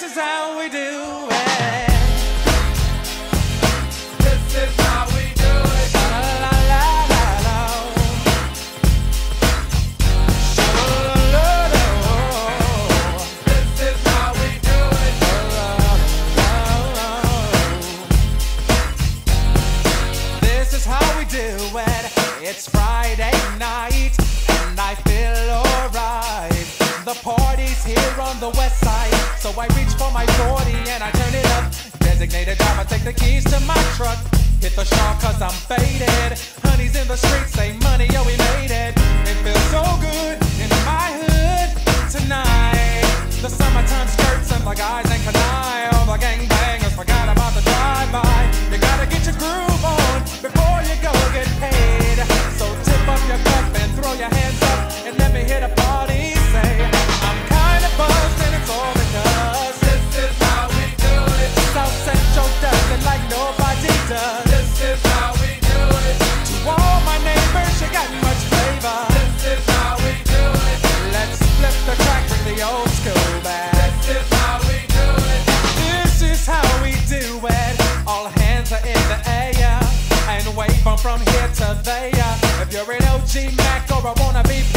This is how we do it. This is how we do it. La la la la la. Sha-la-la-la-la. This is how we do it. This is how we do it. It's Friday night, and I feel party's here on the west side, so I reach for my 40 and I turn it up. Designated driver, take the keys to my truck. Hit the shop cause I'm faded. Honey's in the streets, say money, yo, we made it. It feels so good in my hood tonight. The summertime skirts and the guys This is how we do it. To all my neighbors, you got much flavor. This is how we do it. Let's flip the the old school. This is how we do it. This is how we do it. All hands are in the air and wave from here to there. If you're an OG Mac or I wanna be.